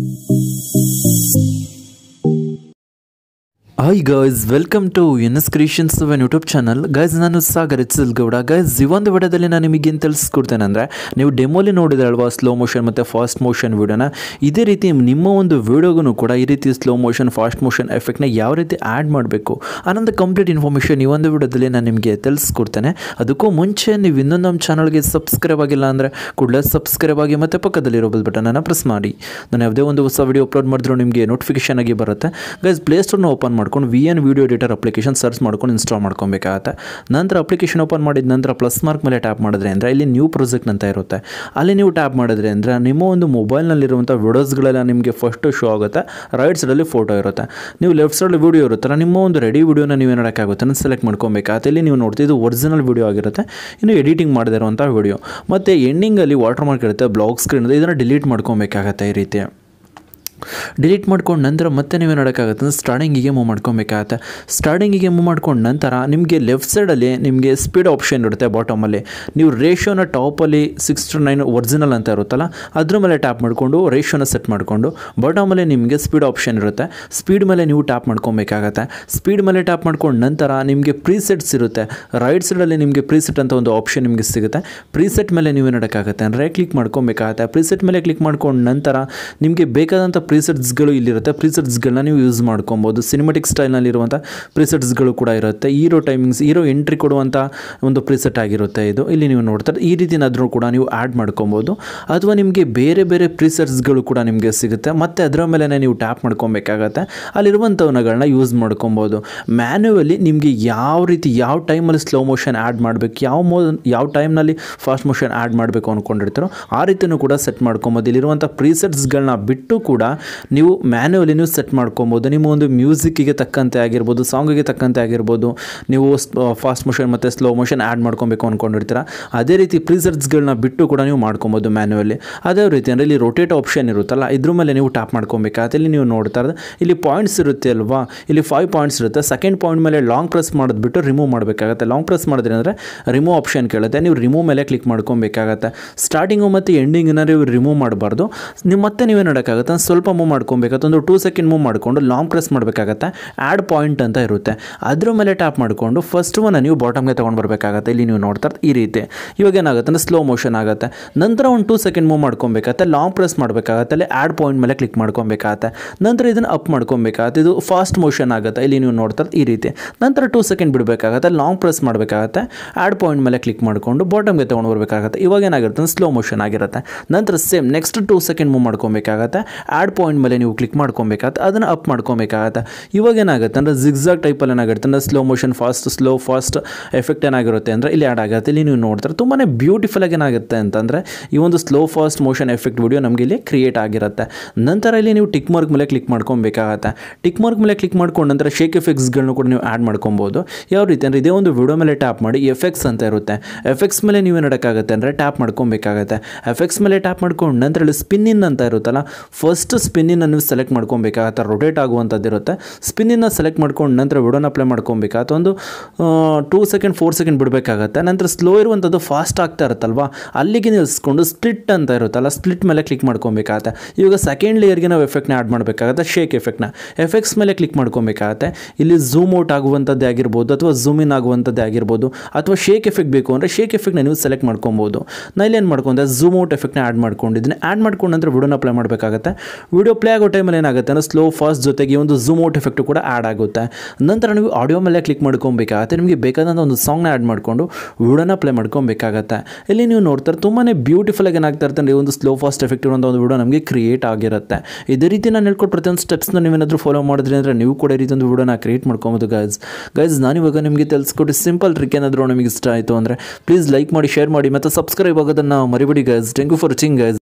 thank you hi guys welcome to N S creations one YouTube channel guys ನಾನು Sagar ಎಚ್ಚಲ್ Gowda guys ಈ ಒಂದು ವಿಡಿಯೋದಲ್ಲಿ ನಾನು ನಿಮಗೆ ಏನು ತಿಳಿಸ್ಕೊಡ್ತೇನೆ ಅಂದರೆ ನೀವು ಡೆಮೋಲಿ ನೋಡಿದ್ರಲ್ವಾ ಸ್ಲೋ ಮೋಷನ್ ಮತ್ತು ಫಾಸ್ಟ್ ಮೋಷನ್ ವಿಡಿಯೋನ? ಇದೇ ರೀತಿ ನಿಮ್ಮ ಒಂದು ವಿಡಿಯೋಗೂ ಕೂಡ ಈ ರೀತಿ ಸ್ಲೋ ಮೋಷನ್ ಫಾಸ್ಟ್ ಮೋಷನ್ ಎಫೆಕ್ಟ್ನ ಯಾವ ರೀತಿ ಆ್ಯಡ್ ಮಾಡಬೇಕು ಅನ್ನೋದು ಕಂಪ್ಲೀಟ್ ಇನ್ಫಾರ್ಮೇಷನ್ ಈ ಒಂದು ವಿಡಿಯೋದಲ್ಲಿ ನಾನು ನಿಮಗೆ ತಿಳಿಸ್ಕೊಡ್ತೇನೆ. ಅದಕ್ಕೂ ಮುಂಚೆ ನೀವು ಇನ್ನೊಂದು ನಮ್ಮ ಚಾನಲ್ಗೆ ಸಬ್ಸ್ಕ್ರೈಬ್ ಆಗಿಲ್ಲ ಅಂದರೆ ಕೂಡಲೇ ಸಬ್ಸ್ಕ್ರೈಬ್ ಆಗಿ ಮತ್ತು ಪಕ್ಕದಲ್ಲಿರೋ ಬೆಲ್ ಬಟನನ್ನು ಪ್ರೆಸ್ ಮಾಡಿ. ನಾನು ಯಾವುದೇ ಒಂದು ಹೊಸ ವಿಡಿಯೋ ಅಪ್ಲೋಡ್ ಮಾಡಿದ್ರು ನಿಮಗೆ ನೋಟಿಫಿಕೇಶನ್ ಆಗಿ ಬರುತ್ತೆ. ಗೈಸ್ ಪ್ಲೇಸ್ಟೋರ್ನ ಓಪನ್ ಮಾಡ್ಕೊಂಡು V N video editor application search ಮಾಡ್ಕೊಂಡು ಇನ್ಸ್ಟಾಲ್ ಮಾಡ್ಕೊಬೇಕಾಗುತ್ತೆ. ನಂತರ ಅಪ್ಲಿಕೇಶನ್ ಓಪನ್ ಮಾಡಿದ ನಂತರ ಪ್ಲಸ್ ಮಾರ್ಕ್ ಮೇಲೆ ಟ್ಯಾಪ್ ಮಾಡಿದ್ರೆ ಅಂದರೆ ಇಲ್ಲಿ ನ್ಯೂ ಪ್ರಾಜೆಕ್ಟ್ ಅಂತ ಇರುತ್ತೆ. ಅಲ್ಲಿ ನೀವು ಟ್ಯಾಪ್ ಮಾಡಿದ್ರೆ ಅಂದರೆ ನಿಮ್ಮ ಒಂದು ಮೊಬೈಲ್ನಲ್ಲಿರುವಂಥ ವಿಡಿಯೋಸ್ಗಳೆಲ್ಲ ನಿಮಗೆ ಫಸ್ಟು ಶೋ ಆಗುತ್ತೆ. ರೈಟ್ ಸೈಡಲ್ಲಿ ಫೋಟೋ ಇರುತ್ತೆ. ನೀವು ಲೆಫ್ಟ್ ಸೈಡಲ್ಲಿ ವೀಡಿಯೋ ಇರುತ್ತಲ್ಲ, ನಿಮ್ಮ ಒಂದು ರೆಡಿ ವೀಡಿಯೋನ ನೀವು ನೋಡೋಕ್ಕಾಗುತ್ತೆ ನಾನು ಸೆಲೆಕ್ಟ್ ಮಾಡ್ಕೊಬೇಕಾಗುತ್ತೆ. ಇಲ್ಲಿ ನೀವು ನೋಡ್ತೀವಿ ಇದು ಒರಿಜಿನಲ್ ವೀಡಿಯೋ ಆಗಿರುತ್ತೆ. ಇನ್ನು ಎಡಿಟಿಂಗ್ ಮಾಡದಿರುವಂಥ ವೀಡಿಯೋ ಮತ್ತು ಎಂಡಿಂಗಲ್ಲಿ ವಾಟರ್ ಮಾರ್ಕ್ ಇರುತ್ತೆ ಬ್ಲಾಕ್ ಸ್ಕ್ರೀನ್ ಇದನ್ನು ಡಿಲೀಟ್ ಮಾಡ್ಕೊಬೇಕಾಗತ್ತೆ ಈ ರೀತಿ. ಡಿಲೀಟ್ ಮಾಡ್ಕೊಂಡು ನಂತರ ಮತ್ತೆ ನೀವೇ ಅಂದರೆ ಸ್ಟಾರ್ಟಿಂಗಿಗೆ ಮೂವ್ ಮಾಡ್ಕೊಬೇಕಾಗತ್ತೆ. ಸ್ಟಾರ್ಟಿಂಗಿಗೆ ಮೂವ್ ಮಾಡ್ಕೊಂಡು ನಂತರ ನಿಮಗೆ ಲೆಫ್ಟ್ ಸೈಡಲ್ಲಿ ನಿಮಗೆ ಸ್ಪೀಡ್ ಆಪ್ಷನ್ ಇರುತ್ತೆ ಬಾಟಮಲ್ಲಿ ನೀವು ರೇಷೋನ ಟಾಪಲ್ಲಿ ಸಿಕ್ಸ್ ಟು ನೈನ್ ಒರಿಜಿನಲ್ ಅಂತ ಇರುತ್ತಲ್ಲ, ಅದ್ರ ಮೇಲೆ ಟ್ಯಾಪ್ ಮಾಡಿಕೊಂಡು ರೇಷೋನ ಸೆಟ್ ಮಾಡಿಕೊಂಡು ಬಾಟಮಲ್ಲಿ ನಿಮಗೆ ಸ್ಪೀಡ್ ಆಪ್ಷನ್ ಇರುತ್ತೆ. ಸ್ಪೀಡ್ ಮೇಲೆ ನೀವು ಟ್ಯಾಪ್ ಮಾಡ್ಕೊಬೇಕಾಗತ್ತೆ. ಸ್ಪೀಡ್ ಮೇಲೆ ಟ್ಯಾಪ್ ಮಾಡ್ಕೊಂಡು ನಂತರ ನಿಮಗೆ ಪ್ರೀಸೆಟ್ಸ್ ಇರುತ್ತೆ. ರೈಟ್ ಸೈಡಲ್ಲಿ ನಿಮಗೆ ಪ್ರೀಸೆಟ್ ಅಂತ ಒಂದು ಆಪ್ಷನ್ ನಿಮಗೆ ಸಿಗುತ್ತೆ. ಪ್ರೀಸೆಟ್ ಮೇಲೆ ನೀವು ನೋಡೋಕ್ಕಾಗತ್ತೆ. ಅಂದರೆ ಕ್ಲಿಕ್ ಮಾಡ್ಕೊಬೇಕಾಗತ್ತೆ. ಪ್ರೀಸೆಟ್ ಮೇಲೆ ಕ್ಲಿಕ್ ಮಾಡ್ಕೊಂಡು ನಂತರ ನಿಮಗೆ ಬೇಕಾದಂಥ ಪ್ರೀಸೆಟ್ಸ್ಗಳು ಇಲ್ಲಿರುತ್ತೆ. ಪ್ರೀಸೆಟ್ಸ್ಗಳನ್ನ ನೀವು ಯೂಸ್ ಮಾಡ್ಕೊಬೋದು. ಸಿನಿಮೆಟಿಕ್ ಸ್ಟೈಲ್ನಲ್ಲಿರುವಂಥ ಪ್ರೀಸೆಟ್ಸ್ಗಳು ಕೂಡ ಇರುತ್ತೆ. ಹೀರೋ ಟೈಮಿಂಗ್ಸ್ ಹೀರೋ ಎಂಟ್ರಿ ಕೊಡುವಂಥ ಒಂದು ಪ್ರೀಸೆಟ್ ಆಗಿರುತ್ತೆ ಇದು. ಇಲ್ಲಿ ನೀವು ನೋಡ್ತಾರೆ ಈ ರೀತಿನಾದರೂ ಕೂಡ ನೀವು ಆ್ಯಡ್ ಮಾಡ್ಕೊಬೋದು. ಅಥವಾ ನಿಮಗೆ ಬೇರೆ ಬೇರೆ ಪ್ರೀಸೆಟ್ಸ್ಗಳು ಕೂಡ ನಿಮಗೆ ಸಿಗುತ್ತೆ. ಮತ್ತು ಅದರ ಮೇಲೆ ನೀವು ಟ್ಯಾಪ್ ಮಾಡ್ಕೊಬೇಕಾಗತ್ತೆ. ಅಲ್ಲಿರುವಂಥವನ್ನಗಳನ್ನ ಯೂಸ್ ಮಾಡ್ಕೊಬೋದು. ಮ್ಯಾನ್ಯುವಲಿ ನಿಮಗೆ ಯಾವ ರೀತಿ, ಯಾವ ಟೈಮಲ್ಲಿ ಸ್ಲೋ ಮೋಷನ್ ಆ್ಯಡ್ ಮಾಡಬೇಕು, ಯಾವ ಮೋ, ಯಾವ ಟೈಮ್ನಲ್ಲಿ ಫಾಸ್ಟ್ ಮೋಷನ್ ಆ್ಯಡ್ ಮಾಡಬೇಕು ಅಂದ್ಕೊಂಡಿರ್ತಾರೋ ಆ ರೀತಿಯೂ ಕೂಡ ಸೆಟ್ ಮಾಡ್ಕೊಬೋದು. ಇಲ್ಲಿರುವಂಥ ಪ್ರೀಸೆಟ್ಸ್ಗಳನ್ನ ಬಿಟ್ಟು ಕೂಡ ನೀವು ಮ್ಯಾನ್ಯುವಲಿ ನೀವು ಸೆಟ್ ಮಾಡ್ಕೊಬೋದು, ನಿಮ್ಮ ಒಂದು ಮ್ಯೂಸಿಕ್ಕಿಗೆ ತಕ್ಕಂತೆ ಆಗಿರ್ಬೋದು ಸಾಂಗಿಗೆ ತಕ್ಕಂತೆ ಆಗಿರ್ಬೋದು, ನೀವು ಫಾಸ್ಟ್ ಮೋಷನ್ ಮತ್ತು ಸ್ಲೋ ಮೋಷನ್ ಆ್ಯಡ್ ಮಾಡ್ಕೊಬೇಕು ಅಂದ್ಕೊಂಡಿರ್ತೀರ ಅದೇ ರೀತಿ ಪ್ರಿಸರ್ಟ್ಸ್ಗಳನ್ನ ಬಿಟ್ಟು ಕೂಡ ನೀವು ಮಾಡ್ಕೊಬೋದು ಮ್ಯಾನ್ಯಲಿ ಅದೇ ರೀತಿ ಅಂದರೆ ಇಲ್ಲಿ ರೊಟೇಟ್ ಆಪ್ಷನ್ ಇರುತ್ತಲ್ಲ, ಇದ್ರ ಮೇಲೆ ನೀವು ಟ್ಯಾಪ್ ಮಾಡ್ಕೊಬೇಕಾಗತ್ತೆ ಇಲ್ಲಿ ನೀವು ನೋಡ್ತಾ ಇರೋದು, ಇಲ್ಲಿ ಪಾಯಿಂಟ್ಸ್ ಇರುತ್ತೆ ಅಲ್ವಾ? ಇಲ್ಲಿ ಫೈವ್ ಪಾಯಿಂಟ್ಸ್ ಇರುತ್ತೆ. ಸೆಕೆಂಡ್ ಪಾಯಿಂಟ್ ಮೇಲೆ ಲಾಂಗ್ ಪ್ರೆಸ್ ಮಾಡಿದ್ಬಿಟ್ಟು ರಿಮೂವ್ ಮಾಡಬೇಕಾಗುತ್ತೆ. ಲಾಂಗ್ ಪ್ರೆಸ್ ಮಾಡಿದ್ರೆ ಅಂದರೆ ರಿಮೂವ್ ಆಪ್ಷನ್ ಕೇಳುತ್ತೆ. ನೀವು ರಿಮೂವ್ ಮೇಲೆ ಕ್ಲಿಕ್ ಮಾಡ್ಕೊಬೇಕಾಗತ್ತೆ. ಸ್ಟಾರ್ಟಿಂಗು ಮತ್ತು ಎಂಡಿಂಗ್ ನೀವು ರಿಮೂವ್ ಮಾಡಬಾರ್ದು. ನೀವು ಮತ್ತೆ ನೀವೇ ನೋಡೋಕ್ಕಾಗತ್ತೆ. ಸ್ವಲ್ಪ ಮೂವ್ ಮಾಡ್ಕೊಬೇಕಾಗುತ್ತೆ ಒಂದು ಟೂ ಸೆಕೆಂಡ್ ಮೂವ್ ಮಾಡಿಕೊಂಡು ಲಾಂಗ್ ಪ್ರೆಸ್ ಮಾಡಬೇಕಾಗತ್ತೆ. ಆ್ಯಡ್ ಪಾಯಿಂಟ್ ಅಂತ ಇರುತ್ತೆ. ಅದ್ರ ಮೇಲೆ ಟ್ಯಾಪ್ ಮಾಡಿಕೊಂಡು ಫಸ್ಟ್ ಒನ್ ನೀವು ಬಾಟಮ್ಗೆ ತೊಗೊಂಡು ಬರಬೇಕಾಗತ್ತೆ. ಇಲ್ಲಿ ನೀವು ನೋಡ್ತಾ ಈ ರೀತಿ. ಇವಾಗ ಏನಾಗುತ್ತೆ ಅಂದರೆ ಸ್ಲೋ ಮೋಷನ್ ಆಗುತ್ತೆ. ನಂತರ ಒಂದು ಟೂ ಸೆಕೆಂಡ್ ಮೂವ್ ಮಾಡ್ಕೊಬೇಕಾಗತ್ತೆ. ಲಾಂಗ್ ಪ್ರೆಸ್ ಮಾಡಬೇಕಾಗತ್ತೆ. ಅಲ್ಲಿ ಆ್ಯಡ್ ಪಾಯಿಂಟ್ ಮೇಲೆ ಕ್ಲಿಕ್ ಮಾಡ್ಕೊಬೇಕಾಗತ್ತೆ. ನಂತರ ಇದನ್ನು ಅಪ್ ಮಾಡ್ಕೊಬೇಕಾಗತ್ತೆ. ಇದು ಫಾಸ್ಟ್ ಮೋಷನ್ ಆಗುತ್ತೆ. ಇಲ್ಲಿ ನೀವು ನೋಡ್ತಾ ಈ ರೀತಿ. ನಂತರ ಟೂ ಸೆಕೆಂಡ್ ಬಿಡಬೇಕಾಗತ್ತೆ. ಲಾಂಗ್ ಪ್ರೆಸ್ ಮಾಡಬೇಕಾಗತ್ತೆ. ಆ್ಯಡ್ ಪಾಯಿಂಟ್ ಮೇಲೆ ಕ್ಲಿಕ್ ಮಾಡಿಕೊಂಡು ಬಾಟಮ್ಗೆ ತೊಗೊಂಡು ಬರಬೇಕಾಗತ್ತೆ. ಇವಾಗ ಏನಾಗಿರುತ್ತೆ ಸ್ಲೋ ಮೋಷನ್ ಆಗಿರುತ್ತೆ. ನಂತರ same next two second move ಮಾಡ್ಕೊಬೇಕಾಗತ್ತೆ. ಆ್ಯಡ್ ಪಾಯಿಂಟ್ ಮೇಲೆ ನೀವು ಕ್ಲಿಕ್ ಮಾಡ್ಕೊಬೇಕಾಗತ್ತೆ, ಅದನ್ನು ಅಪ್ ಮಾಡ್ಕೊಬೇಕಾಗತ್ತೆ. ಇವಾಗ ಏನಾಗುತ್ತೆ ಅಂದರೆ ಜಿಗ್ಜಾಗ್ ಟೈಪಲ್ಲಿ ಏನಾಗುತ್ತೆ ಅಂದರೆ slow motion fast slow fast effect ಏನಾಗಿರುತ್ತೆ ಅಂದರೆ ಇಲ್ಲಿ ಆ್ಯಡ್ ಆಗುತ್ತೆ. ಇಲ್ಲಿ ನೀವು ನೋಡ್ತಾರೆ ತುಂಬಾ ಬ್ಯೂಟಿಫುಲ್ ಆಗಿ ಏನಾಗುತ್ತೆ ಅಂತಂದರೆ ಈ ಒಂದು slow fast motion effect video ನಮಗೆ ಇಲ್ಲಿ ಕ್ರಿಯೇಟ್ ಆಗಿರುತ್ತೆ. ನಂತರ ಇಲ್ಲಿ ನೀವು ಟಿಕ್ ಮಾರ್ಕ್ ಮೇಲೆ ಕ್ಲಿಕ್ ಮಾಡ್ಕೊಬೇಕಾಗತ್ತೆ. ಟಿಕ್ ಮಾರ್ಕ್ ಮೇಲೆ ಕ್ಲಿಕ್ ಮಾಡ್ಕೊಂಡು ನಂತರ ಶೇಕ್ ಎಫೆಕ್ಟ್ಸ್ಗಳನ್ನು ಕೂಡ ನೀವು ಆ್ಯಡ್ ಮಾಡ್ಕೊಬೋದು. ಯಾವ ರೀತಿ ಅಂದರೆ ಇದೇ ಒಂದು ವಿಡಿಯೋ ಮೇಲೆ ಟ್ಯಾಪ್ ಮಾಡಿ ಎಫೆಕ್ಟ್ಸ್ ಅಂತ ಇರುತ್ತೆ. ಎಫೆಕ್ಟ್ಸ್ ಮೇಲೆ ನೀವು ನೋಡೋಕ್ಕಾಗತ್ತೆ ಅಂದರೆ ಟ್ಯಾಪ್ ಮಾಡ್ಕೊಬೇಕಾಗತ್ತೆ. ಎಫೆಕ್ಟ್ಸ್ ಮೇಲೆ ಟ್ಯಾಪ್ ಮಾಡ್ಕೊಂಡು ನಂತರ ಇಲ್ಲಿ ಇನ್ ಅಂತ ಇರುತ್ತಲ್ಲ ಫಸ್ಟ್ ಸ್ಪಿನ್ನಿನ ನೀವು ಸೆಲೆಕ್ಟ್ ಮಾಡ್ಕೊಬೇಕಾಗತ್ತೆ ರೊಟೇಟ್ ಆಗುವಂಥದ್ದು ಇರುತ್ತೆ. ಸ್ಪಿನ್ನಿನ ಸೆಲೆಕ್ಟ್ ಮಾಡ್ಕೊಂಡು ನಂತರ ವಿಡೋನ ಅಪ್ಲೈ ಮಾಡ್ಕೊಬೇಕಾಗತ್ತೆ ಒಂದು ಟೂ ಸೆಕೆಂಡ್ ಫೋರ್ ಸೆಕೆಂಡ್ ಬಿಡಬೇಕಾಗತ್ತೆ. ನಂತರ ಸ್ಲೋ ಇರುವಂಥದ್ದು ಫಾಸ್ಟ್ ಆಗ್ತಾ ಇರುತ್ತಲ್ವಾ? ಅಲ್ಲಿಗೆ ನಿಲ್ಲಿಸ್ಕೊಂಡು ಸ್ಪ್ಲಿಟ್ ಅಂತ ಇರುತ್ತಲ್ಲ ಸ್ಪ್ಲಿಟ್ ಮೇಲೆ ಕ್ಲಿಕ್ ಮಾಡ್ಕೊಬೇಕಾಗತ್ತೆ. ಇವಾಗ ಸೆಕೆಂಡ್ ಲೇಯರ್ಗೆ ನಾವು ಎಫೆಕ್ಟ್ನ ಆ್ಯಡ್ ಮಾಡಬೇಕಾಗತ್ತೆ ಶೇಕ್ ಎಫೆಕ್ಟ್ನ ಎಫೆಕ್ಟ್ಸ್ ಮೇಲೆ ಕ್ಲಿಕ್ ಮಾಡ್ಕೊಬೇಕಾಗತ್ತೆ. ಇಲ್ಲಿ ಝೂಮ್ ಔಟ್ ಆಗುವಂಥದ್ದೇ ಆಗಿರ್ಬೋದು, ಅಥವಾ ಝೂಮ್ ಇನ್ ಆಗುವಂಥದ್ದೇ ಆಗಿರ್ಬೋದು, ಅಥವಾ ಶೇಕ್ ಎಫೆಕ್ಟ್ ಬೇಕು ಅಂದರೆ ಶೇಕ್ ಎಫೆಕ್ಟ್ನ ನೀವು ಸೆಲೆಕ್ಟ್ ಮಾಡ್ಕೊಬೋದು. ನಾ ಇಲ್ಲಿ ಏನು ಮಾಡ್ಕೊಂಡೆ? ಝೂಮ್ ಔಟ್ ಎಫೆಕ್ಟ್ನ ಆ್ಯಡ್ ಮಾಡ್ಕೊಂಡಿದ್ದೀನಿ. ಆ್ಯಡ್ ಮಾಡ್ಕೊಂಡು ನಂತರ ವಿಡೋನ ಅಪ್ಲೈ ಮಾಡಬೇಕಾಗತ್ತೆ. ವಿಡಿಯೋ ಪ್ಲೇ ಆಗೋ ಟೈಮಲ್ಲಿ ಏನಾಗುತ್ತೆ ಅಂದರೆ ಸ್ಲೋ ಫಾಸ್ಟ್ ಜೊತೆಗೆ ಒಂದು ಝೂಮ್ ಔಟ್ ಎಫೆಕ್ಟ್ ಕೂಡ ಆ್ಯಡ್ ಆಗುತ್ತೆ. ನಂತರ ನೀವು ಆಡಿಯೋ ಮೇಲೆ ಕ್ಲಿಕ್ ಮಾಡ್ಕೊಬೇಕಾಗತ್ತೆ. ನಿಮಗೆ ಬೇಕಾದಂಥ ಒಂದು ಸಾಂಗ್ನ ಆ್ಯಡ್ ಮಾಡಿಕೊಂಡು ವಿಡಿಯೋನ ಪ್ಲೇ ಮಾಡ್ಕೊಬೇಕಾಗತ್ತೆ. ಇಲ್ಲಿ ನೀವು ನೋಡ್ತಾರೆ ತುಂಬಾ ಬ್ಯೂಟಿಫುಲ್ ಆಗಿ ಏನಾಗ್ತಾ ಇರ್ತಾರೆ ಒಂದು ಸ್ಲೋ ಫಾಸ್ಟ್ ಎಫೆಕ್ಟ್ ಇರುವಂಥ ಒಂದು ವಿಡಿಯೋ ನಮಗೆ ಕ್ರಿಯೇಟ್ ಆಗಿರುತ್ತೆ. ಇದೇ ರೀತಿ ನಾನು ಹೇಳ್ಕೊಟ್ಟು ಪ್ರತಿಯೊಂದು ಸ್ಟೆಪ್ಸ್ನ ನೀವೇನಾದರೂ ಫಾಲೋ ಮಾಡಿದ್ರಿ ಅಂದರೆ ನೀವು ಕೂಡ ಈ ರೀತಿ ಒಂದು ವಿಡಿಯೋನ ಕ್ರಿಯೇಟ್ ಮಾಡ್ಕೊಬೋದು ಗೈಸ್ ಗೈಸ್ ನಾನಿವಾಗ ನಿಮಗೆ ತಿಳಿಸ್ಕೊಟ್ಟು ಸಿಂಪಲ್ ಟ್ರಿಕ್ ಏನಾದರೂ ನಿಮಗೆ ಇಷ್ಟ ಆಯಿತು ಅಂದರೆ ಪ್ಲೀಸ್ ಲೈಕ್ ಮಾಡಿ ಶೇರ್ ಮಾಡಿ ಮತ್ತು ಸಬ್ಸ್ಕ್ರೈಬ್ ಆಗೋದನ್ನು ಮರಿಬೇಡಿ guys thank you for watching guys